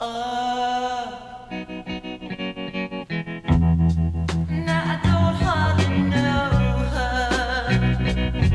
Now I don't hardly know her.